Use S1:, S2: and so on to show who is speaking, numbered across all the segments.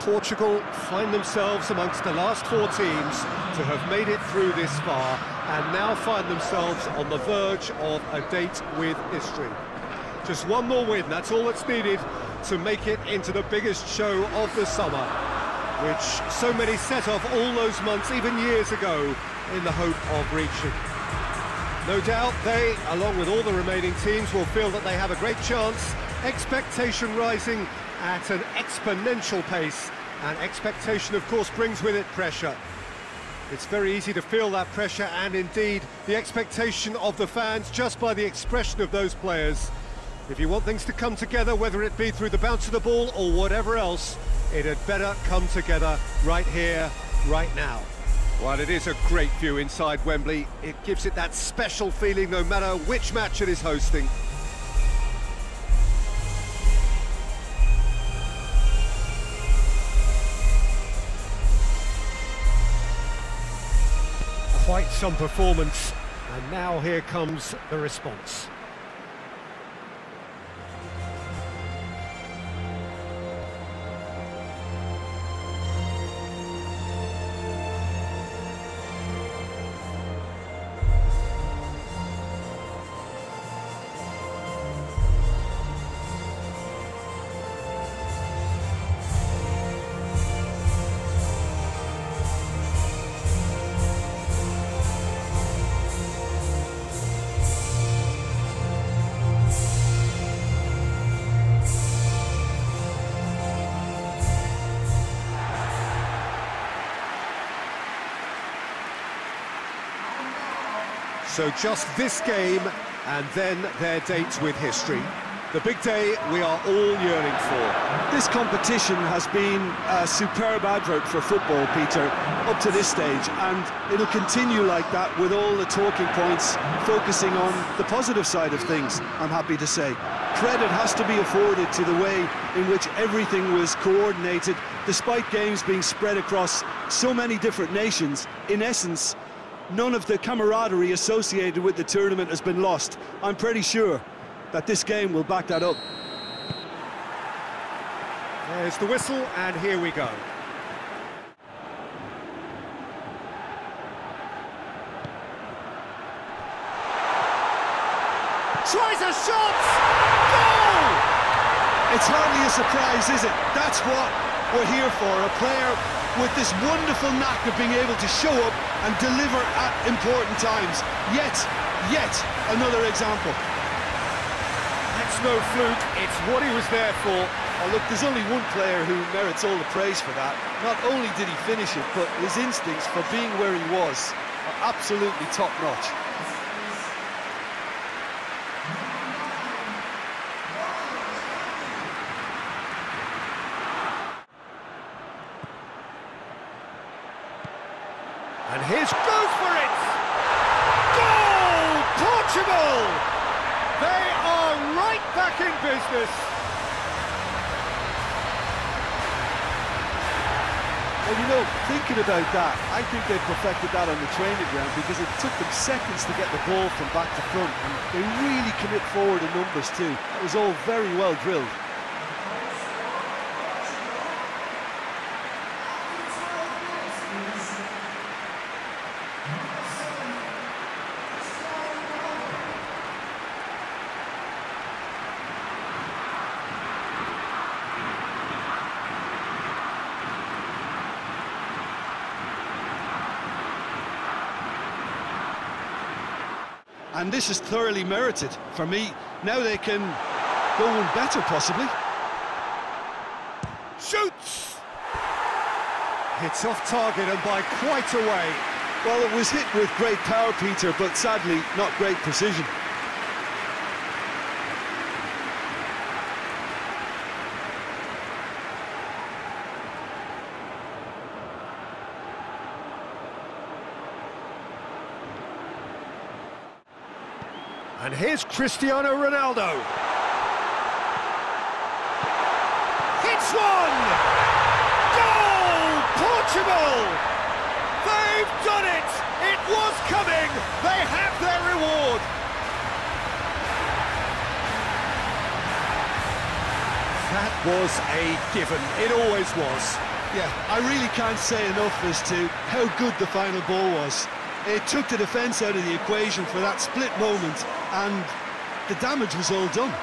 S1: Portugal find themselves amongst the last four teams to have made it through this far and now find themselves on the verge of a date with history. Just one more win, that's all that's needed to make it into the biggest show of the summer, which so many set off all those months, even years ago, in the hope of reaching. No doubt they, along with all the remaining teams, will feel that they have a great chance, expectation rising at an exponential pace, and expectation, of course, brings with it pressure. It's very easy to feel that pressure, and indeed, the expectation of the fans, just by the expression of those players. If you want things to come together, whether it be through the bounce of the ball or whatever else, it had better come together right here, right now. While it is a great view inside Wembley, it gives it that special feeling no matter which match it is hosting. Quite some performance, and now here comes the response. So just this game, and then their date with history. The big day we are all yearning for.
S2: This competition has been a superb advert for football, Peter, up to this stage, and it'll continue like that with all the talking points focusing on the positive side of things, I'm happy to say. Credit has to be afforded to the way in which everything was coordinated, despite games being spread across so many different nations. In essence, none of the camaraderie associated with the tournament has been lost. I'm pretty sure that this game will back that up.
S1: There's the whistle, and here we go. Tries a shot! Goal!
S2: It's hardly a surprise, is it? That's what we're here for, a player with this wonderful knack of being able to show up and deliver at important times. Yet, yet another example.
S1: That's no fluke, it's what he was there for.
S2: Oh, look, there's only one player who merits all the praise for that. Not only did he finish it, but his instincts for being where he was are absolutely top-notch.
S1: And here's goes for it! Goal! Portugal! They are right back in business.
S2: And you know, thinking about that, I think they perfected that on the training ground because it took them seconds to get the ball from back to front and they really commit forward in numbers too. It was all very well drilled. And this is thoroughly merited for me. Now they can go one better, possibly.
S1: Shoots! Hits off target and by quite a way.
S2: Well, it was hit with great power, Peter, but sadly, not great precision.
S1: And here's Cristiano Ronaldo. Hits one! Goal! Portugal! They've done it! It was coming! They have their reward! That was a given. It always was.
S2: Yeah, I really can't say enough as to how good the final ball was. It took the defence out of the equation for that split moment, and the damage was all done.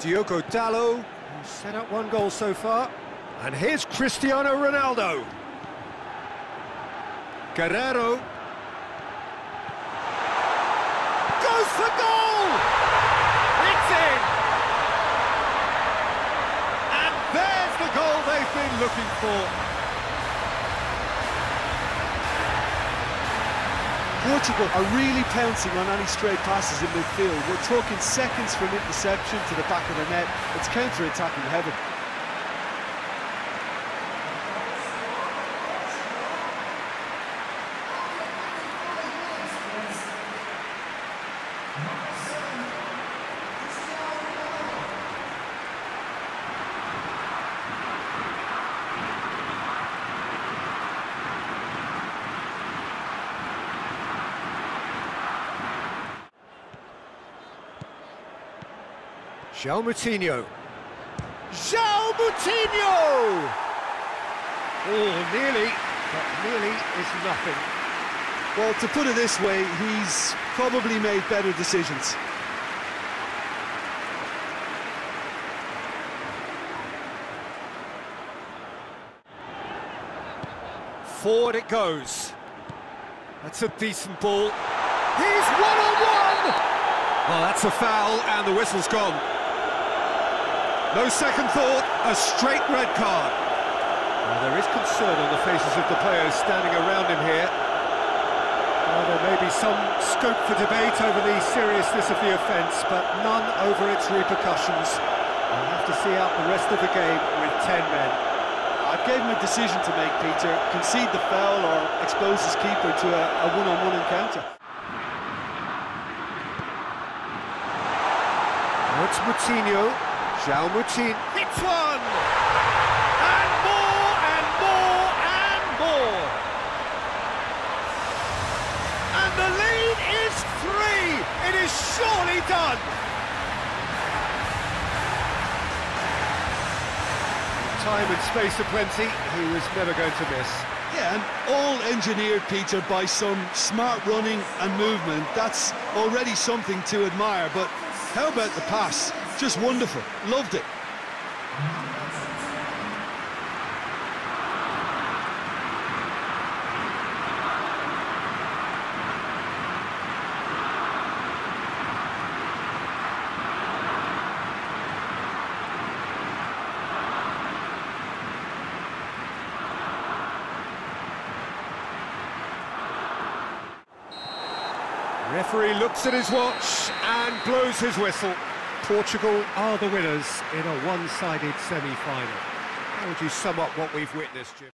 S1: Diogo who's set up one goal so far. And here's Cristiano Ronaldo. Guerreiro. Goes for goal! It's in! And there's the goal they've been looking for.
S2: Portugal are really pouncing on any stray passes in midfield. We're talking seconds from interception to the back of the net. It's counter-attacking heaven.
S1: João Moutinho. João Moutinho! Oh, nearly, but nearly is nothing.
S2: Well, to put it this way, he's probably made better decisions.
S1: Forward it goes. That's a decent ball. He's one-on-one! -on -one! Oh, that's a foul, and the whistle's gone. No second thought, a straight red card. Well, there is concern on the faces of the players standing around him here. Well, there may be some scope for debate over the seriousness of the offence, but none over its repercussions. We'll have to see out the rest of the game with 10 men.
S2: I gave him a decision to make, Peter. Concede the foul or expose his keeper to a one-on-one -on -one encounter.
S1: Now it's Moutinho. João Moutinho hits one! And more, and more, and more! And the lead is three! It is surely done! Time and space aplenty, he was never going to miss.
S2: Yeah, and all engineered, Peter, by some smart running and movement. That's already something to admire, but how about the pass? Just wonderful. Loved it.
S1: Referee looks at his watch and blows his whistle. Portugal are the winners in a one-sided semi-final. How would you sum up what we've witnessed, Jim?